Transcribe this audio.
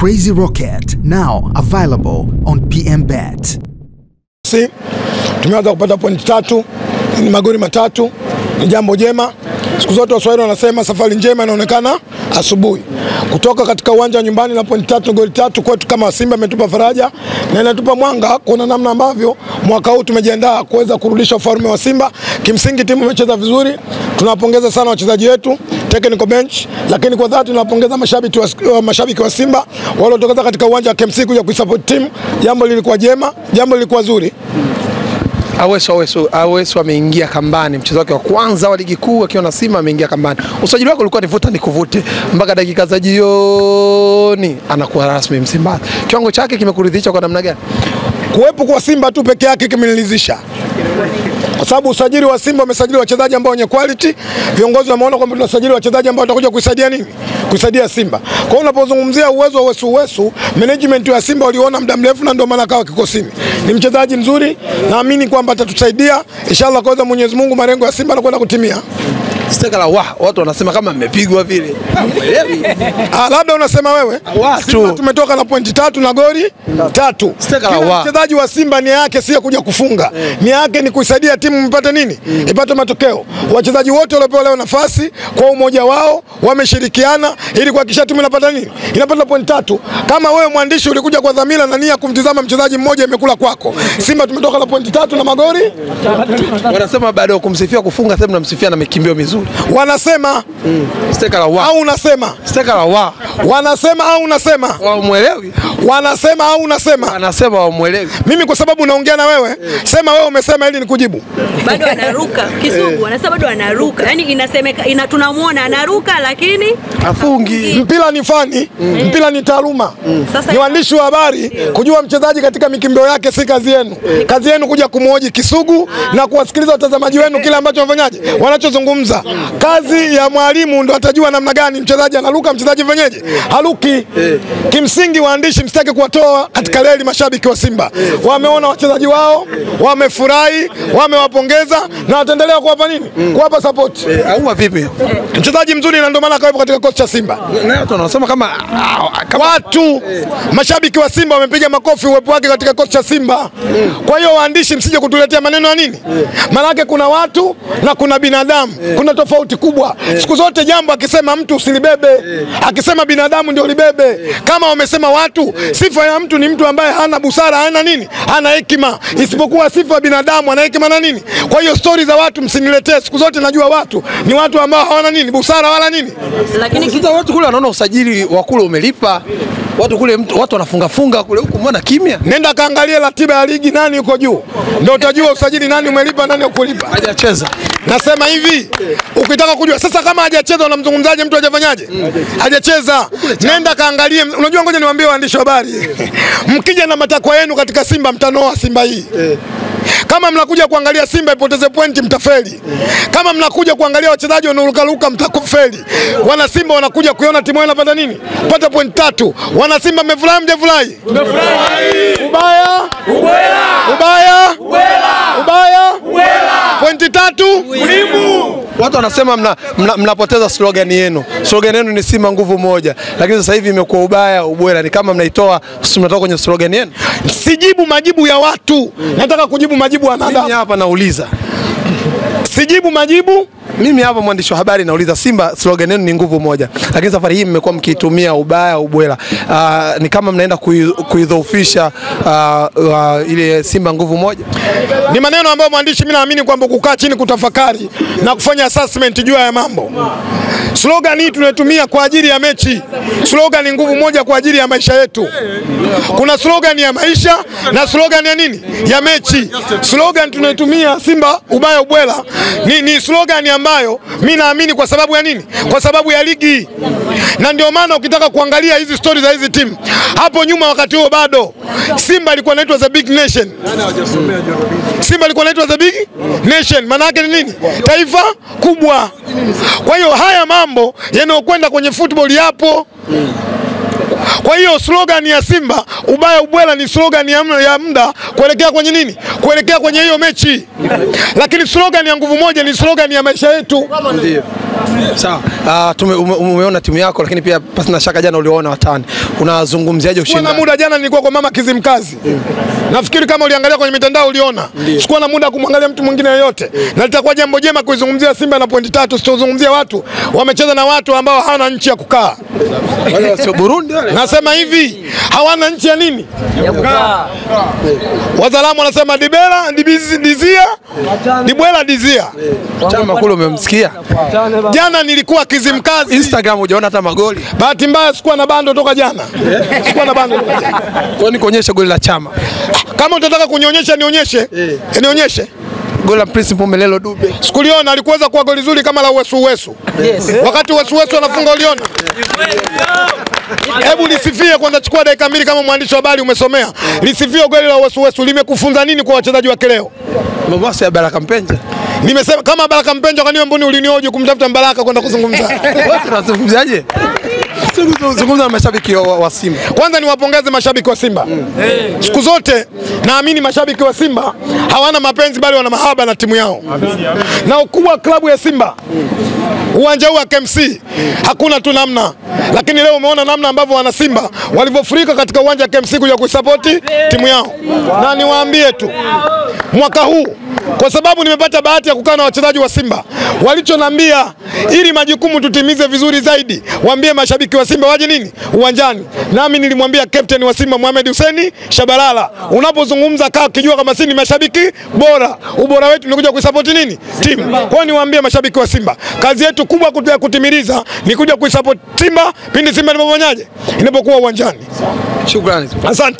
Crazy Rocket now available on PM Bet. Si tumeanza kupata pointi tatu, ni magori matatu, ni jambo jema. Siku zote Waswahili wanasema safari njema inaonekana asubuhi. Kutoka katika uwanja wa nyumbani na pointi tatu, goli tatu kwetu kama Simba imetupa faraja na inatupa mwanga kuna namna ambavyo mwaka huu tumejiandaa kuweza kurudisha ufalme wa Simba. Kimsingi timu imecheza vizuri, tunawapongeza sana wachezaji wetu technical bench, lakini kwa dhati tunapongeza mashabiki wa, wa, mashabiki wa Simba waliotokeza katika uwanja wa KMC kuja kuisupport timu. Jambo lilikuwa jema, jambo lilikuwa zuri. Aweso Aweso Aweso ameingia kambani, mchezo wake wa kwanza wa ligi kuu akiwa na Simba ameingia kambani. Usajili wake ulikuwa nivuta nikuvute mpaka dakika za jioni anakuwa rasmi Msimbazi. Kiwango chake kimekuridhisha kwa namna gani? Kuwepo kwa Simba tu peke yake kimenilizisha kwa sababu usajili wa Simba umesajili wachezaji ambao wenye quality. Viongozi wameona kwamba tunasajili wachezaji ambao watakuja kuisaidia nini, kuisaidia Simba. Kwa hiyo unapozungumzia uwezo wa Wesu Wesu, management ya Simba waliona muda mrefu na ndio maana akawa kikosini. Ni mchezaji mzuri, naamini kwamba atatusaidia inshallah, kwa Mwenyezi Mungu, malengo ya Simba yanakwenda kutimia. Steka la wa watu wanasema kama mmepigwa vile. Ah, labda unasema wewe. Simba tumetoka na pointi tatu na goli tatu. La wa. mchezaji wa Simba nia yake si kuja kufunga, nia yake ni kuisaidia timu mpate nini, ipate matokeo. Wachezaji wote waliopewa leo nafasi kwa umoja wao wameshirikiana ili kuhakikisha timu inapata nini, inapata pointi tatu. Kama wewe mwandishi ulikuja kwa dhamira na nia kumtizama mchezaji mmoja, imekula kwako. Simba tumetoka na pointi tatu na magoli, Wanasema baada ya kumsifia kufunga sasa mnamsifia na mikimbio mizuri. Wanasema Steka la wa. au unasema, Steka la wa. wanasema au unasema, waumwelewi wanasema au unasema Anasema waumwelewi mimi kwa sababu naongea na wewe, sema wewe umesema ili nikujibu. bado anaruka kisugu, anasema bado anaruka, yani inasemeka ina, tunamuona anaruka lakini Afungi. Mpira ni fani, mpira ni taaluma. mm. Ni waandishi wa habari kujua mchezaji katika mikimbio yake, si kazi yenu. Kazi yenu kuja kumhoji Kisugu na kuwasikiliza watazamaji wenu kile ambacho wafanyaje, wanachozungumza. Kazi ya mwalimu ndo atajua namna gani mchezaji analuka mchezaji fanyeje, haruki. Kimsingi waandishi msitaki kuwatoa katika reli mashabiki wa Simba. Wameona wachezaji wao, wamefurahi, wamewapongeza na wataendelea kuwapa nini, kuwapa support. Au vipi? Mchezaji mzuri na ndio maana akawepo katika kocha cha Simba. Na watu wanasema kama ah, kama Watu. Mashabiki wa Simba wamepiga makofi uwepo wake katika kocha cha Simba. Kwa hiyo waandishi, msije kutuletea maneno ya nini, maanake kuna watu na kuna binadamu, kuna tofauti kubwa. yeah. Siku zote jambo akisema mtu usilibebe, yeah. akisema binadamu ndio libebe. yeah. Kama wamesema watu, yeah. sifa ya mtu ni mtu ambaye hana busara, hana nini, hana hekima, isipokuwa sifa ya binadamu ana hekima na nini. Kwa hiyo stori za watu msiniletee. Siku zote najua watu ni watu ambao hawana nini, busara wala nini. lakini watu kule wanaona usajili wa kule umelipa. Watu kule mtu, watu wanafunga funga kule huku mbona kimya? Nenda kaangalie ratiba ya ligi, nani yuko juu, ndio utajua usajili nani umelipa, nani ukulipa. Hajacheza. Nasema hivi, ukitaka kujua sasa kama hajacheza unamzungumzaje mtu hajafanyaje? Hajacheza. Nenda kaangalie. Unajua, ngoja niwaambie waandishi wa habari, mkija na matakwa yenu katika Simba mtanoa Simba hii kama mnakuja kuangalia Simba ipoteze pointi mtafeli. Kama mnakuja kuangalia wachezaji wanaorukaruka mtakufeli. Wana Simba wanakuja kuiona timu yao inapata nini? Pata pointi tatu. Wana Simba mmefurahi mjafurahi? Ubaya? Ubaya? Ubaya? Pointi tatu? Watu wanasema mnapoteza mna, mna, slogan yenu. Slogan yenu ni Simba nguvu moja, lakini sasa hivi imekuwa ubaya ubwela, ni kama mnaitoa mnatoka kwenye slogan yenu. Sijibu majibu ya watu, nataka kujibu majibu ya Mimi hapa nauliza, Sijibu majibu mimi hapa mwandishi wa habari nauliza, Simba slogan yenu ni nguvu moja, lakini safari hii mmekuwa mkiitumia ubaya ubwela. Uh, ni kama mnaenda kui- kuidhoofisha uh, uh, ile Simba nguvu moja. ni maneno ambayo mwandishi, mimi naamini kwamba kukaa chini kutafakari na kufanya assessment juu ya mambo. Slogan hii tunatumia kwa ajili ya mechi. Slogan ni nguvu moja kwa ajili ya maisha yetu. Kuna slogan ya maisha na slogan ya nini? Ya mechi. Slogan tunatumia Simba ubaya ubwela ni, ni slogan ambayo mimi naamini kwa sababu ya nini? Kwa sababu ya ligi, na ndio maana ukitaka kuangalia hizi stori za hizi timu hapo nyuma, wakati huo bado Simba ilikuwa inaitwa the big nation. Simba ilikuwa inaitwa the big nation, maana yake ni nini? Taifa kubwa. Kwa hiyo haya mambo yanayokwenda kwenye football yapo. Kwa hiyo slogan ya Simba ubaya ubwela ni slogan ya muda kuelekea kwenye nini? Kuelekea kwenye hiyo mechi. Lakini slogan ya nguvu moja ni slogan ya maisha yetu. Sawa. Uh, tume, ume, umeona timu yako lakini pia pasi na shaka jana uliona watani. Unazungumziaje ushindi? Kuna muda jana, nilikuwa kwa mama Kizimkazi. Nafikiri kama uliangalia kwenye mitandao uliona. Sikuwa na muda wa kumwangalia mtu mwingine yoyote, na litakuwa jambo jema kuizungumzia Simba na pointi tatu, sitozungumzia watu wamecheza na watu ambao hawana nchi ya kukaa. Wale Sio Burundi wale. Nasema hivi, hawana nchi ya nini? Wazalamu wanasema dibela dibizi, dizia dibwela dizia. Chama kule umemsikia? Jana nilikuwa Kizimkazi, Instagram hujaona hata magoli. bahati mbaya sikuwa na bando toka jana, sikuwa na bando toka jana. Kwa hiyo nikuonyeshe goli la Chama. Kama utataka kunionyesha nionyeshe, Eh, nionyeshe. Goli la Prince Mpumelelo Dube. Sikuliona, alikuweza kuwa goli zuri kama la Uwesu Uwesu. Wakati Uwesu Uwesu anafunga uliona? Hebu lisifie kwanza, chukua dakika mbili kama mwandishi wa habari umesomea. Lisifie goli la Uwesu Wesu, limekufunza nini kwa wachezaji wake leo? Mabasi ya Baraka Mpenja. Nimesema kama Baraka Mpenja, kwa nini mbuni ulinioje kumtafuta Baraka kwenda kuzungumza? Wewe unazungumziaje? Zungumza na mashabiki wa, wa Simba. Kwanza niwapongeze mashabiki wa Simba. mm. Siku zote naamini mashabiki wa Simba hawana mapenzi bali wana mahaba na timu yao, na ukubwa wa klabu ya Simba uwanja huu wa KMC hakuna tu namna, lakini leo umeona namna ambavyo wana Simba walivyofurika katika uwanja wa KMC kuja kuisapoti timu yao, na niwaambie tu mwaka huu kwa sababu nimepata bahati ya kukaa na wachezaji wa Simba walichonambia, ili majukumu tutimize vizuri zaidi, waambie mashabiki wa Simba waje nini uwanjani. Nami nilimwambia captain wa Simba Mohamed Hussein Shabalala, unapozungumza kaa ukijua kama sisi ni mashabiki bora, ubora wetu ni kuja kuisapoti nini timu. Kwa hiyo niwaambie mashabiki wa Simba, kazi yetu kubwa ya kutimiliza ni kuja kuisapoti Simba pindi Simba inapofanyaje, inapokuwa uwanjani. Shukrani. Asante.